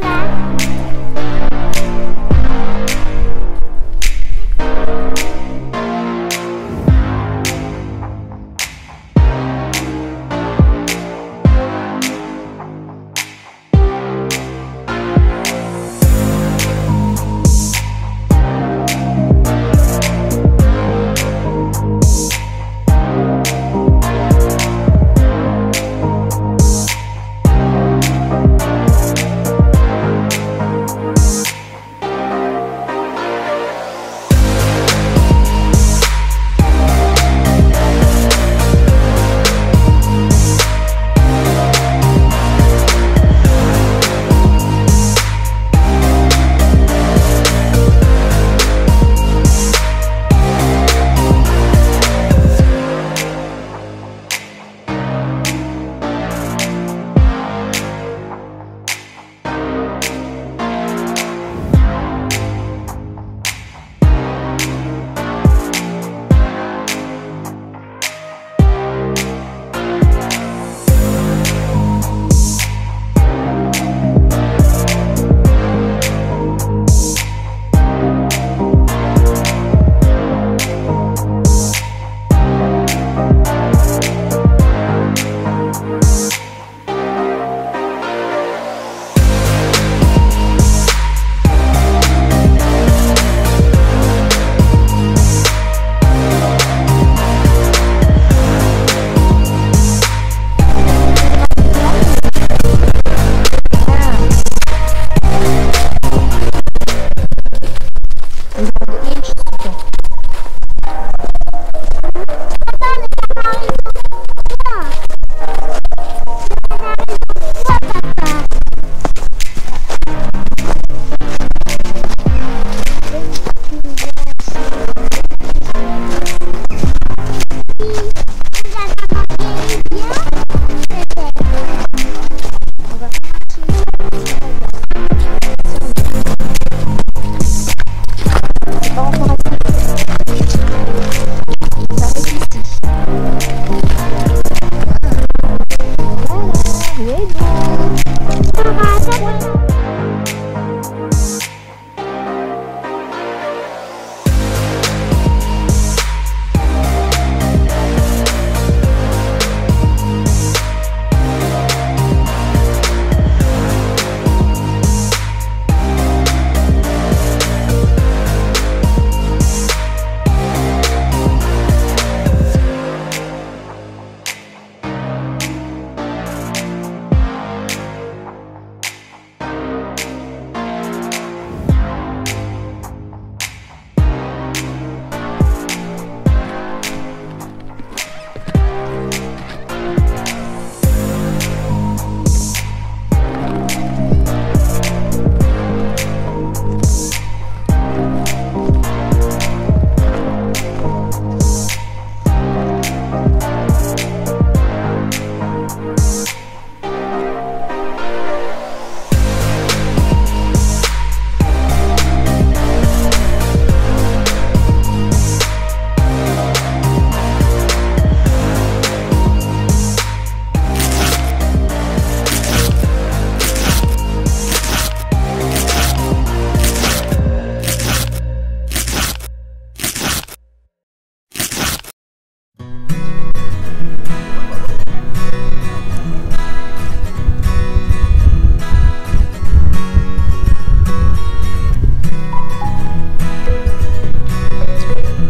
Bye.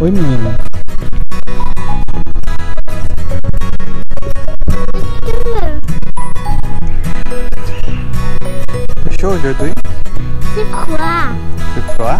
Oi, menina. Fechou, Jordan? C'est quoi C'est quoi?